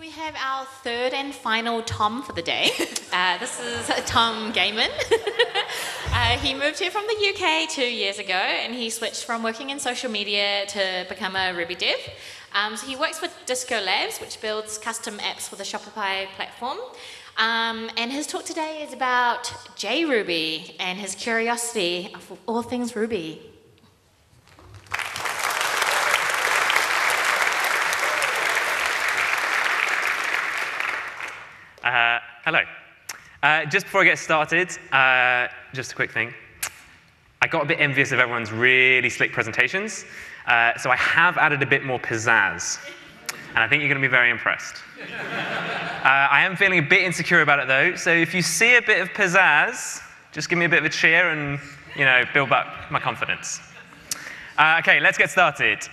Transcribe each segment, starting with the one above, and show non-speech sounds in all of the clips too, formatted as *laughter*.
we have our third and final Tom for the day. *laughs* Uh, this is Tom Gamon. *laughs* uh, he moved here from the UK two years ago and he switched from working in social media to become a Ruby dev. Um, so he works with Disco Labs, which builds custom apps for the Shopify platform. Um, and his talk today is about JRuby and his curiosity of all things Ruby. Uh, hello. Uh, just before I get started, uh, just a quick thing. I got a bit envious of everyone's really slick presentations, uh, so I have added a bit more pizzazz, and I think you're going to be very impressed. *laughs* Uh, I am feeling a bit insecure about it though, so if you see a bit of pizzazz, just give me a bit of a cheer and you know build up my confidence. Uh, okay, let's get started.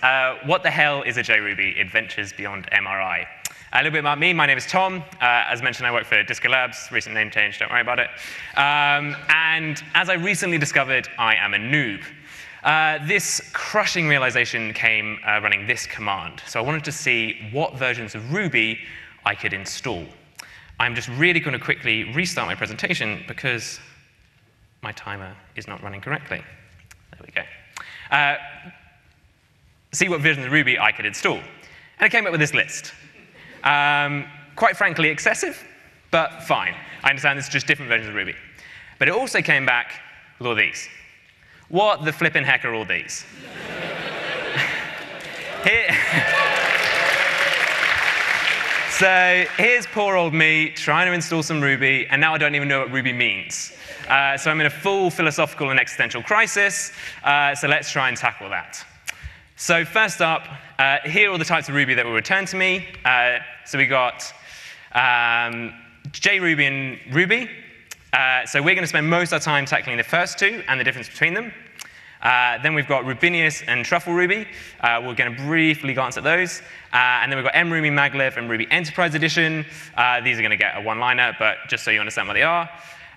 what the hell is a JRuby Adventures Beyond MRI? A little bit about me. My name is Tom. Uh, as mentioned, I work for Disco Labs. Recent name change, don't worry about it. Um, and as I recently discovered, I am a noob. Uh, this crushing realization came uh, running this command. So I wanted to see what versions of Ruby I could install. I'm just really going to quickly restart my presentation because my timer is not running correctly. There we go. Uh, see what versions of Ruby I could install. And I came up with this list. Um, quite frankly, excessive, but fine. I understand this is just different versions of Ruby. But it also came back with all these. What the flipping heck are all these? *laughs* Here, *laughs* so here's poor old me trying to install some Ruby, and now I don't even know what Ruby means. Uh, so I'm in a full philosophical and existential crisis, uh, so let's try and tackle that. So first up, uh, here are all the types of Ruby that will return to me. Uh, so we got um, JRuby and Ruby. Uh, so we're going to spend most of our time tackling the first two and the difference between them. Uh, then we've got Rubinius and Truffle Ruby. Uh, we're going to briefly glance at those. Uh, and then we've got mRuby Maglev and Ruby Enterprise Edition. these are going to get a one-liner, but just so you understand what they are.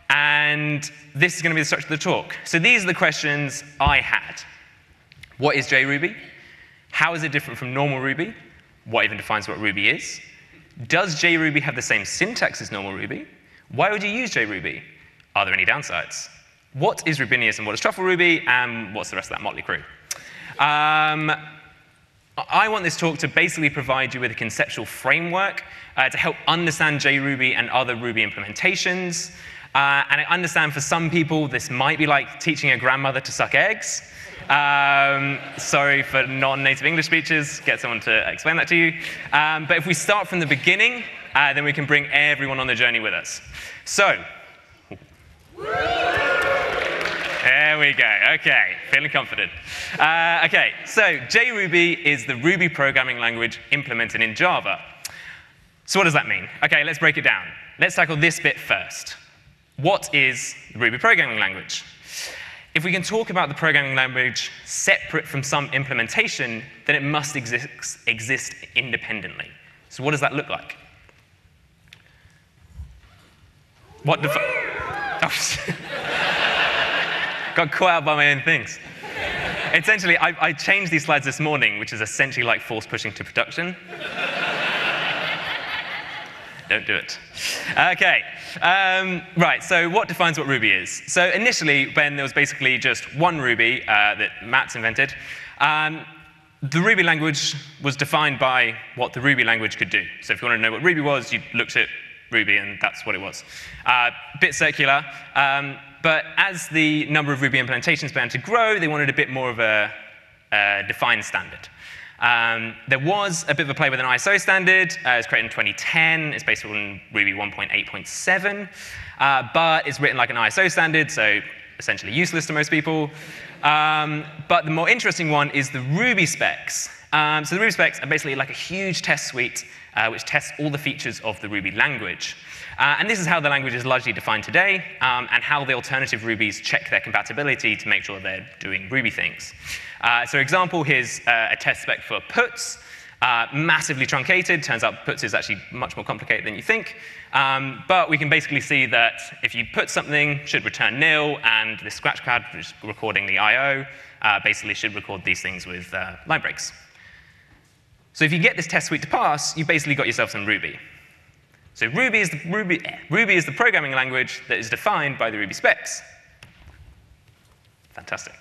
And this is going to be the structure of the talk. So these are the questions I had. What is JRuby? How is it different from normal Ruby? What even defines what Ruby is? Does JRuby have the same syntax as normal Ruby? Why would you use JRuby? Are there any downsides? What is Rubinius and what is Truffle Ruby? And what's the rest of that motley crew? Um, I want this talk to basically provide you with a conceptual framework uh, to help understand JRuby and other Ruby implementations. Uh, and I understand for some people this might be like teaching a grandmother to suck eggs. Um, sorry for non-native English speakers, get someone to explain that to you. Um, but if we start from the beginning, uh, then we can bring everyone on the journey with us. So, there we go. Okay, feeling confident. Uh, okay, so JRuby is the Ruby programming language implemented in Java. So what does that mean? Okay, let's break it down. Let's tackle this bit first. What is the Ruby programming language? If we can talk about the programming language separate from some implementation, then it must exist, exist independently. So what does that look like? What defi- oh, *laughs* Got caught out by my own things. Essentially, I, I changed these slides this morning, which is essentially like force pushing to production. Don't do it. Okay. Um, right, so what defines what Ruby is? So initially, when there was basically just one Ruby uh, that Matz invented, um, the Ruby language was defined by what the Ruby language could do. So if you wanted to know what Ruby was, you looked at Ruby, and that's what it was. Uh, bit circular, um, but as the number of Ruby implementations began to grow, they wanted a bit more of a, a defined standard. Um, there was a bit of a play with an ISO standard. Uh, it was created in 2010. It's based on Ruby 1.8.7, uh, but it's written like an ISO standard, so essentially useless to most people. Um, but the more interesting one is the Ruby specs. Um, so the Ruby specs are basically like a huge test suite uh, which tests all the features of the Ruby language. Uh, and this is how the language is largely defined today, um, and how the alternative Rubies check their compatibility to make sure they're doing Ruby things. Uh, so example, here's uh, a test spec for puts. Uh, massively truncated. Turns out puts is actually much more complicated than you think. Um, but we can basically see that if you put something, should return nil, and the scratch pad, which is recording the I.O., uh, basically should record these things with uh, line breaks. So if you get this test suite to pass, you've basically got yourself some Ruby. So Ruby is, the, Ruby, Ruby is the programming language that is defined by the Ruby specs. Fantastic.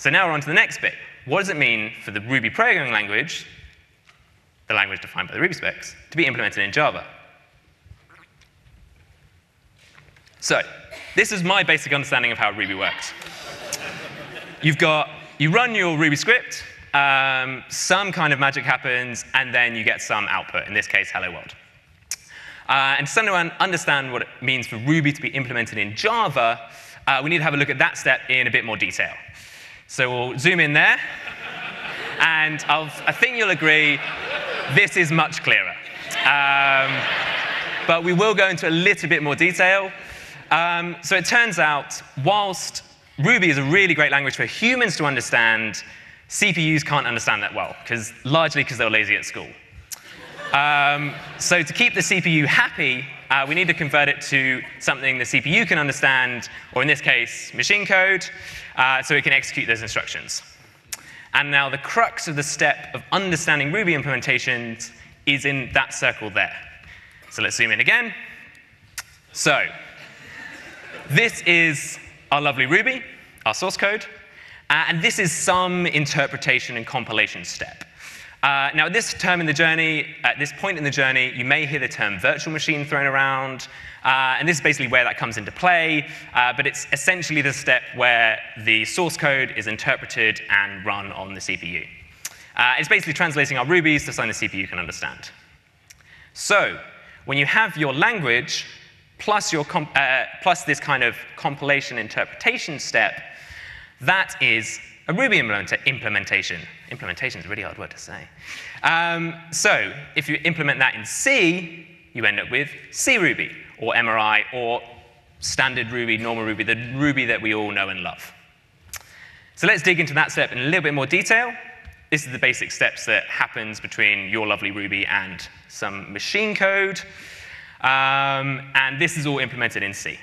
So now we're on to the next bit. What does it mean for the Ruby programming language, the language defined by the Ruby specs, to be implemented in Java? So this is my basic understanding of how Ruby works. You've got, you run your Ruby script, um, some kind of magic happens, and then you get some output, in this case, hello world. Uh, and to understand what it means for Ruby to be implemented in Java, uh, we need to have a look at that step in a bit more detail. So we'll zoom in there, and I'll, i think you'll agree this is much clearer. Um, but we will go into a little bit more detail. Um, so it turns out, whilst Ruby is a really great language for humans to understand, CPUs can't understand that well, because largely because they're lazy at school. Um, so to keep the CPU happy, uh, we need to convert it to something the CPU can understand, or in this case, machine code, uh, so it can execute those instructions. And now the crux of the step of understanding Ruby implementations is in that circle there. So let's zoom in again. So this is our lovely Ruby, our source code, uh, and this is some interpretation and compilation step. Uh, now, at this term in the journey, at this point in the journey, you may hear the term virtual machine thrown around, uh, and this is basically where that comes into play, uh, but it's essentially the step where the source code is interpreted and run on the CPU. Uh, it's basically translating our Rubies to something the CPU can understand. So, when you have your language plus, your uh, plus this kind of compilation interpretation step, that is a Ruby implementation. Implementation is a really hard word to say. Um, so if you implement that in C, you end up with C Ruby, or MRI, or standard Ruby, normal Ruby, the Ruby that we all know and love. So let's dig into that step in a little bit more detail. This is the basic steps that happens between your lovely Ruby and some machine code. Um, and this is all implemented in C.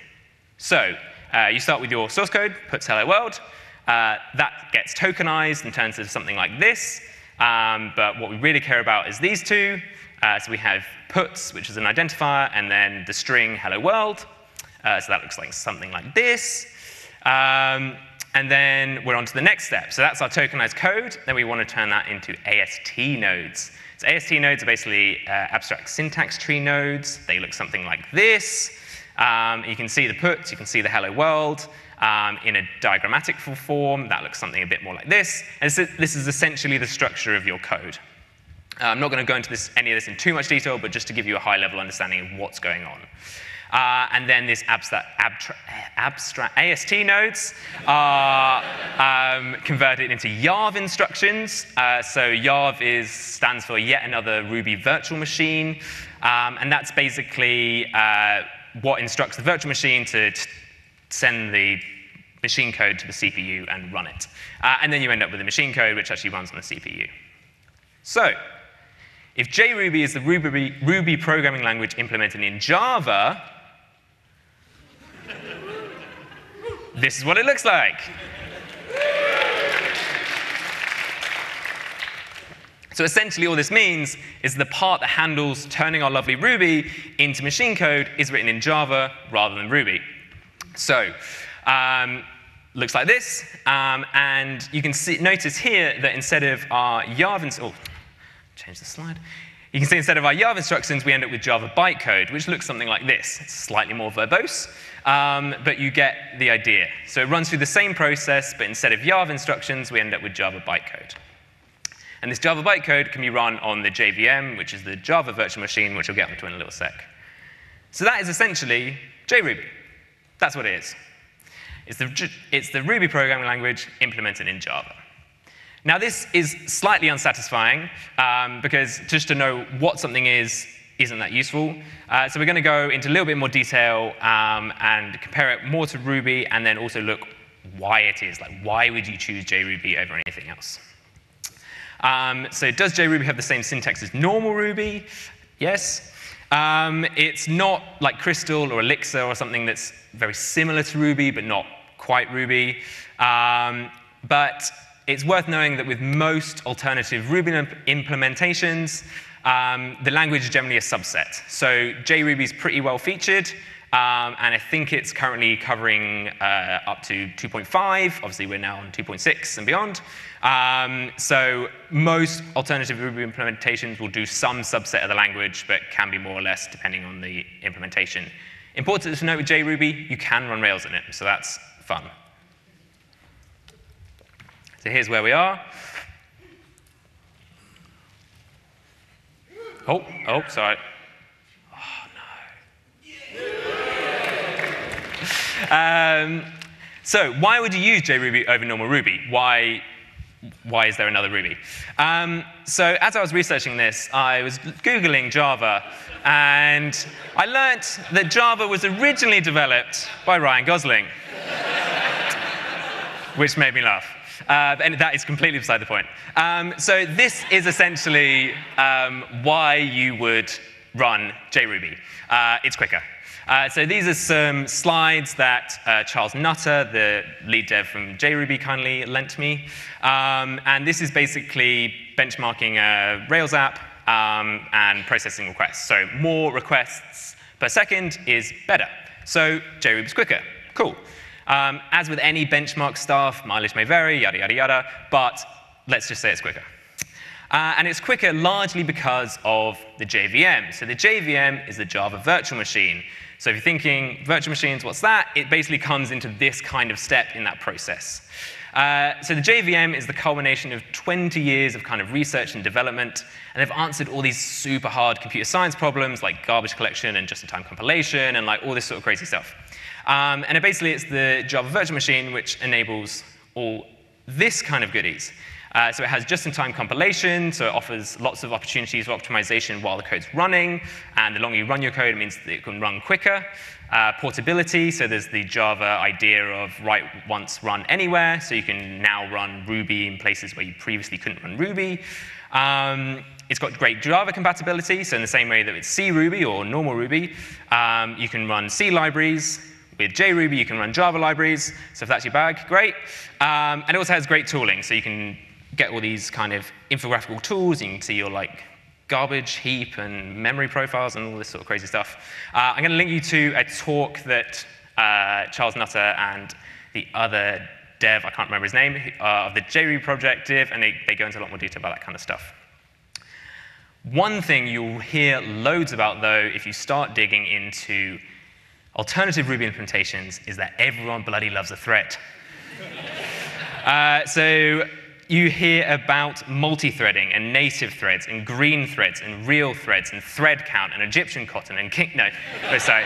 So uh, you start with your source code, puts hello world. Uh, that gets tokenized and turns into something like this. Um, but what we really care about is these two. Uh, so we have puts, which is an identifier, and then the string hello world. Uh, so that looks like something like this. Um, and then we're on to the next step. So that's our tokenized code. Then we want to turn that into AST nodes. So AST nodes are basically uh, abstract syntax tree nodes. They look something like this. Um, you can see the puts, you can see the hello world. Um, in a diagrammatic form, that looks something a bit more like this. And this is essentially the structure of your code. Uh, I'm not going to go into this, any of this in too much detail, but just to give you a high-level understanding of what's going on. Uh, and then this abstract, abstract AST nodes are um, converted into YARV instructions. Uh, so YARV is, stands for yet another Ruby virtual machine. Um, and that's basically uh, what instructs the virtual machine to send the machine code to the CPU and run it. Uh, and then you end up with a machine code which actually runs on the CPU. So if JRuby is the Ruby, Ruby programming language implemented in Java, this is what it looks like. So essentially all this means is the part that handles turning our lovely Ruby into machine code is written in Java rather than Ruby. So um, looks like this. Um, and you can see, notice here that instead of our YARV, oh, change the slide. You can see instead of our YARV instructions, we end up with Java bytecode, which looks something like this. It's slightly more verbose, um, but you get the idea. So it runs through the same process, but instead of YARV instructions, we end up with Java bytecode. And this Java bytecode can be run on the JVM, which is the Java virtual machine, which we'll get onto in a little sec. So that is essentially JRuby. That's what it is. It's the, it's the Ruby programming language implemented in Java. Now, this is slightly unsatisfying um, because just to know what something is isn't that useful. Uh, so we're going to go into a little bit more detail um, and compare it more to Ruby and then also look why it is. Like, why would you choose JRuby over anything else? Um, so does JRuby have the same syntax as normal Ruby? Yes. Um, it's not like Crystal or Elixir or something that's very similar to Ruby, but not quite Ruby. Um, but it's worth knowing that with most alternative Ruby implementations, um, the language is generally a subset. So JRuby is pretty well featured, um, and I think it's currently covering uh, up to 2.5. Obviously, we're now on 2.6 and beyond. Um, so most alternative Ruby implementations will do some subset of the language, but can be more or less depending on the implementation. Important to note with JRuby, you can run Rails in it, so that's fun. So here's where we are. Oh, oh, sorry. Um, so why would you use JRuby over normal Ruby? Why, why is there another Ruby? Um, so as I was researching this, I was Googling Java, and I learnt that Java was originally developed by Ryan Gosling, which made me laugh. Uh, and that is completely beside the point. Um, so this is essentially um, why you would run JRuby. Uh, it's quicker. Uh, so these are some slides that uh, Charles Nutter, the lead dev from JRuby, kindly lent me. Um, and this is basically benchmarking a Rails app um, and processing requests. So more requests per second is better. So JRuby's quicker. Cool. Um, as with any benchmark stuff, mileage may vary, yada, yada, yada, but let's just say it's quicker. Uh, and it's quicker largely because of the JVM. So the JVM is the Java virtual machine. So if you're thinking virtual machines, what's that? It basically comes into this kind of step in that process. Uh, so the JVM is the culmination of 20 years of kind of research and development, and they've answered all these super hard computer science problems like garbage collection and just-in-time compilation and like all this sort of crazy stuff. Um, and it basically it's the Java virtual machine which enables all this kind of goodies. Uh, so it has just-in-time compilation, so it offers lots of opportunities for optimization while the code's running. And the longer you run your code, it means that it can run quicker. Uh, portability, so there's the Java idea of write once, run anywhere. So you can now run Ruby in places where you previously couldn't run Ruby. Um, it's got great Java compatibility, so in the same way that it's C Ruby or normal Ruby, um, you can run C libraries. With JRuby, you can run Java libraries, so if that's your bag, great. Um, and it also has great tooling, so you can get all these kind of infographical tools. You can see your like garbage heap and memory profiles and all this sort of crazy stuff. Uh, I'm going to link you to a talk that uh, Charles Nutter and the other dev, I can't remember his name, uh, of the JRuby project did, and they, they go into a lot more detail about that kind of stuff. One thing you'll hear loads about, though, if you start digging into alternative Ruby implementations, is that everyone bloody loves a threat. *laughs* uh, so you hear about multi-threading and native threads and green threads and real threads and thread count and Egyptian cotton and king. No, sorry.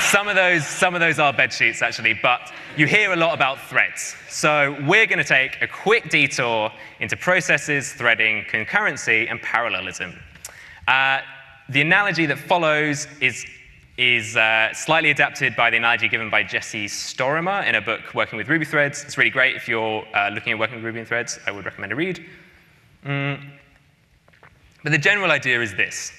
Some of those, some of those are bed sheets actually, but you hear a lot about threads. So we're going to take a quick detour into processes, threading, concurrency, and parallelism. Uh, the analogy that follows is is uh, slightly adapted by the analogy given by Jesse Storimer in a book, Working with Ruby Threads. It's really great if you're uh, looking at working with Ruby and Threads. I would recommend a read. Mm. But the general idea is this.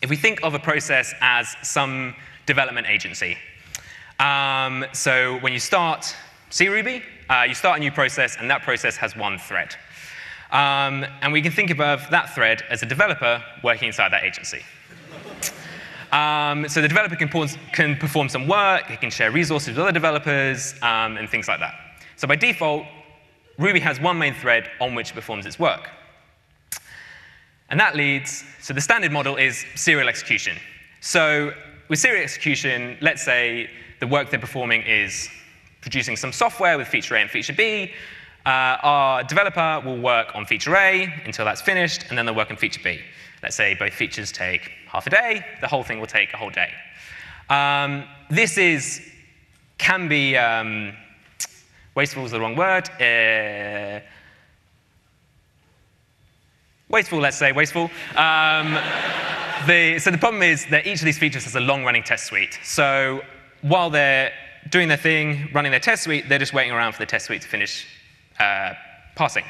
If we think of a process as some development agency, um, so when you start C Ruby, uh, you start a new process, and that process has one thread. Um, and we can think of that thread as a developer working inside that agency. Um, so the developer can, can, perform some work, it can share resources with other developers, um, and things like that. So by default, Ruby has one main thread on which it performs its work. And that leads, so the standard model is serial execution. So with serial execution, let's say the work they're performing is producing some software with feature A and feature B. Uh, our developer will work on feature A until that's finished, and then they'll work on feature B. Let's say both features take half a day, the whole thing will take a whole day. Um, this is, can be, um, wasteful is the wrong word. Uh, wasteful, let's say, wasteful. Um, *laughs* the, so the problem is that each of these features has a long-running test suite. So while they're doing their thing, running their test suite, they're just waiting around for the test suite to finish uh, passing.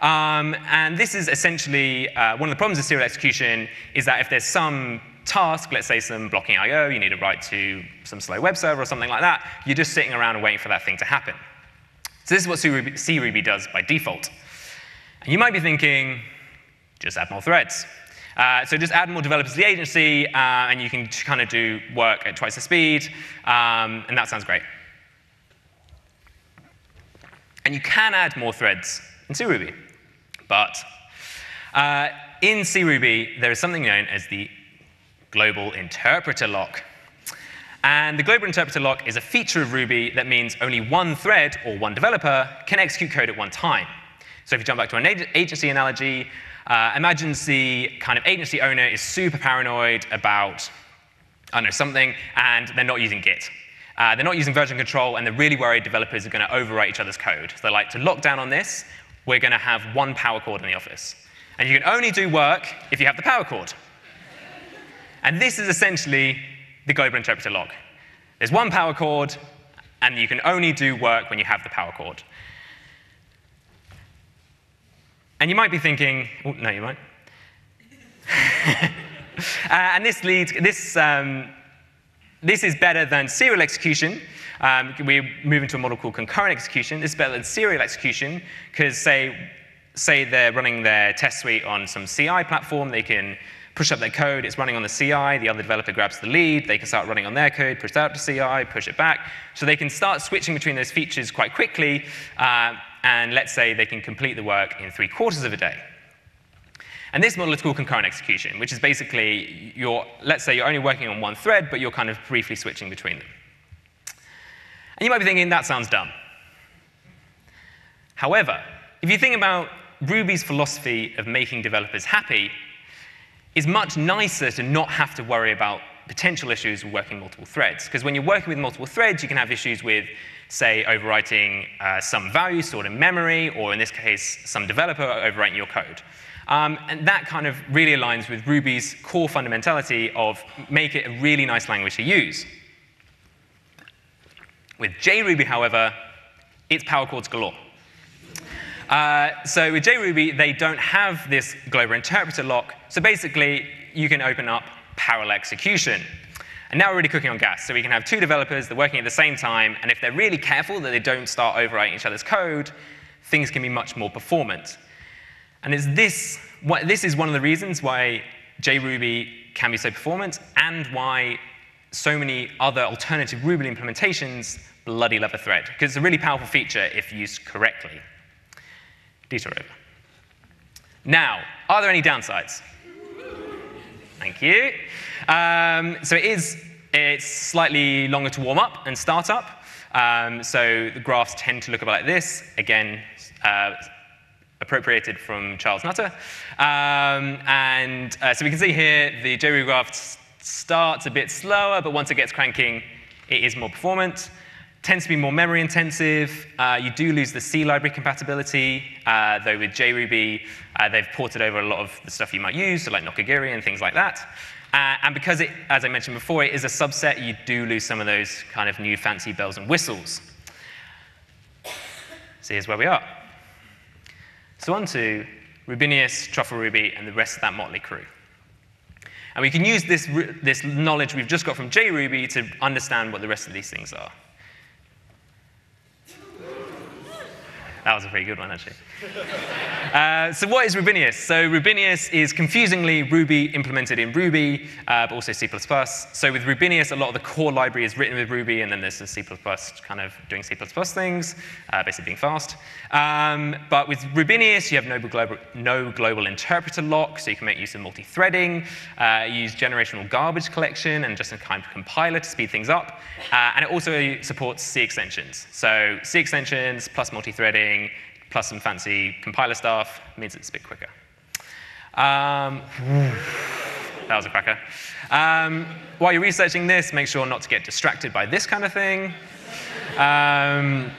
Um, and this is essentially uh, one of the problems of serial execution is that if there's some task, let's say some blocking I.O., you need to write to some slow web server or something like that, you're just sitting around and waiting for that thing to happen. So this is what CRuby does by default. And you might be thinking, just add more threads. Uh, so just add more developers to the agency, uh, and you can kind of do work at twice the speed, um, and that sounds great. And you can add more threads in CRuby. But uh, in CRuby, there is something known as the global interpreter lock. And the global interpreter lock is a feature of Ruby that means only one thread or one developer can execute code at one time. So if you jump back to an agency analogy, uh, imagine the kind of agency owner is super paranoid about, I don't know, something, and they're not using Git. Uh, they're not using version control, and they're really worried developers are going to overwrite each other's code. So they're like, to lock down on this, we're going to have one power cord in the office. And you can only do work if you have the power cord. and this is essentially the global interpreter lock. There's one power cord, and you can only do work when you have the power cord. And you might be thinking, oh, no, you might. *laughs* uh, and this leads, this, um, this is better than serial execution. Um, we move into a model called concurrent execution. This is better than serial execution because, say, say they're running their test suite on some CI platform, they can push up their code, it's running on the CI, the other developer grabs the lead, they can start running on their code, push that up to CI, push it back. So they can start switching between those features quite quickly, uh, and let's say they can complete the work in three quarters of a day. And this model is called concurrent execution, which is basically, you're, let's say you're only working on one thread, but you're kind of briefly switching between them. And you might be thinking, that sounds dumb. However, if you think about Ruby's philosophy of making developers happy, it's much nicer to not have to worry about potential issues with working multiple threads. Because when you're working with multiple threads, you can have issues with, say, overwriting uh, some value stored in memory, or in this case, some developer overwriting your code. Um, and that kind of really aligns with Ruby's core fundamentality of make it a really nice language to use. With JRuby, however, it's power cords galore. Uh, so with JRuby, they don't have this global interpreter lock. So basically, you can open up parallel execution. And now we're really cooking on gas. So we can have two developers, they're working at the same time, and if they're really careful that they don't start overwriting each other's code, things can be much more performant. And it's this, what, this is one of the reasons why JRuby can be so performant and why so many other alternative Ruby implementations bloody love a thread, because it's a really powerful feature if used correctly. Detour over. Now, are there any downsides? Thank you. Um, so it is, it's slightly longer to warm up and start up. Um, so the graphs tend to look about like this. Again, uh, appropriated from Charles Nutter. Um, and uh, so we can see here the JRuby graph starts a bit slower, but once it gets cranking, it is more performant tends to be more memory intensive. Uh, you do lose the C library compatibility, uh, though with JRuby, uh, they've ported over a lot of the stuff you might use, so like Nokogiri and things like that. Uh, and because it, as I mentioned before, it is a subset, you do lose some of those kind of new fancy bells and whistles. So here's where we are. So on to Rubinius, Truffle Ruby, and the rest of that motley crew. And we can use this, this knowledge we've just got from JRuby to understand what the rest of these things are. That was a pretty good one, actually. Uh, so what is Rubinius? So Rubinius is confusingly Ruby implemented in Ruby, uh, but also C++. So with Rubinius, a lot of the core library is written with Ruby, and then there's the C++ kind of doing C++ things, uh, basically being fast. Um, but with Rubinius, you have no global, no global interpreter lock, so you can make use of multi-threading, uh, use generational garbage collection, and just a kind of compiler to speed things up. Uh, and it also supports C extensions. So C extensions plus multi-threading, plus some fancy compiler stuff means it's a bit quicker. Um, that was a cracker. Um, while you're researching this, make sure not to get distracted by this kind of thing. Um,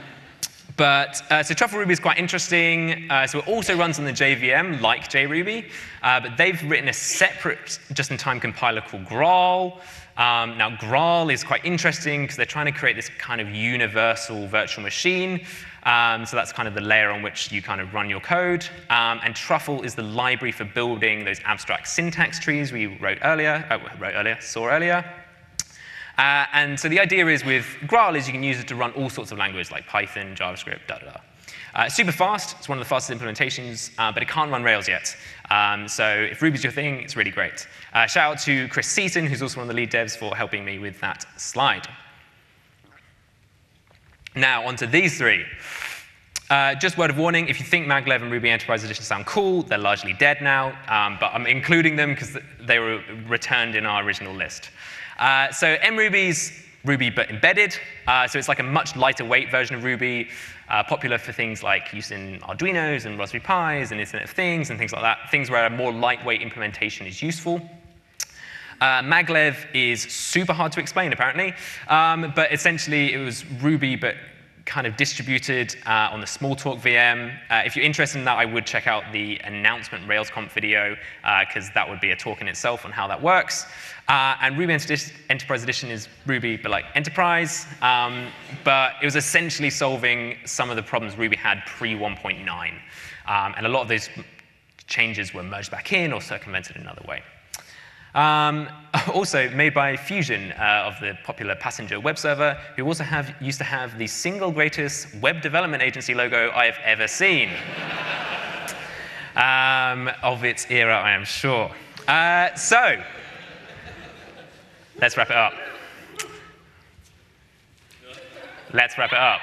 but uh, so Truffle Ruby is quite interesting. Uh, so it also runs on the JVM like JRuby, uh, but they've written a separate just-in-time compiler called Graal. Um, now Graal is quite interesting because they're trying to create this kind of universal virtual machine um, so that's kind of the layer on which you kind of run your code. Um, and Truffle is the library for building those abstract syntax trees we wrote earlier, uh, wrote earlier, saw earlier. Uh, and so the idea is with Graal is you can use it to run all sorts of languages like Python, JavaScript, da da da. Uh, super fast, it's one of the fastest implementations, uh, but it can't run Rails yet. Um, so if Ruby's your thing, it's really great. Uh, shout out to Chris Seaton, who's also one of the lead devs, for helping me with that slide. Now, onto these three. Uh, just word of warning, if you think maglev and Ruby Enterprise Edition sound cool, they're largely dead now, um, but I'm including them because they were returned in our original list. Uh, so mRuby's Ruby but embedded, uh, so it's like a much lighter weight version of Ruby, uh, popular for things like using Arduinos and Raspberry Pis and Internet of Things and things like that, things where a more lightweight implementation is useful. Uh, maglev is super hard to explain, apparently, um, but essentially it was Ruby, but kind of distributed uh, on the Smalltalk VM. Uh, if you're interested in that, I would check out the announcement RailsConf video, because uh, that would be a talk in itself on how that works. Uh, and Ruby Enterprise Edition is Ruby, but like enterprise. Um, but it was essentially solving some of the problems Ruby had pre 1.9. Um, and a lot of those changes were merged back in or circumvented another way. Um, *laughs* also made by Phusion uh, of the popular Passenger web server, who also have, used to have the single greatest web development agency logo I have ever seen. *laughs* um, of its era, I am sure. Uh, so, let's wrap it up. Let's wrap it up.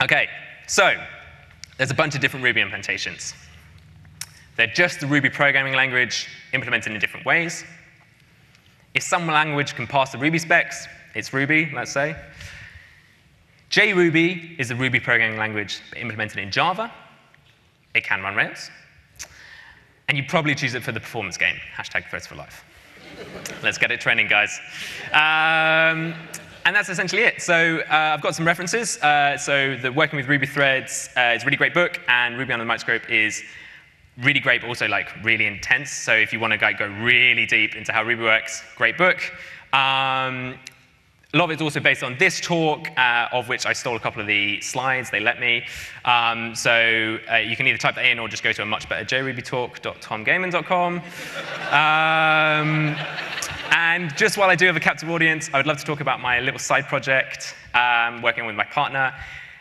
Okay, so there's a bunch of different Ruby implementations. They're just the Ruby programming language implemented in different ways. If some language can pass the Ruby specs, it's Ruby, let's say. JRuby is the Ruby programming language implemented in Java. It can run Rails. And you probably choose it for the performance game, hashtag Threads for Life. Let's get it trending, guys. Um, and that's essentially it. So uh, I've got some references. Uh, so the Working with Ruby Threads uh, is a really great book, and Ruby on the Microscope is really great, but also like really intense. So if you want to like, go really deep into how Ruby works, great book. Um, a lot of it's also based on this talk, uh, of which I stole a couple of the slides. They let me. Um, so uh, you can either type that in or just go to a much better jrubytalk.tomgamon.com. um, and just while I do have a captive audience, I would love to talk about my little side project, um, working with my partner.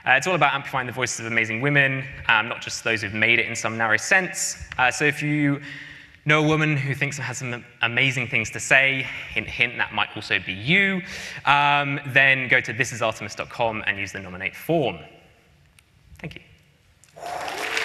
Uh, it's all about amplifying the voices of amazing women, um, not just those who've made it in some narrow sense. Uh, so if you know a woman who thinks has some amazing things to say, hint, hint, that might also be you, um, then go to thisisartemis.com and use the nominate form. Thank you.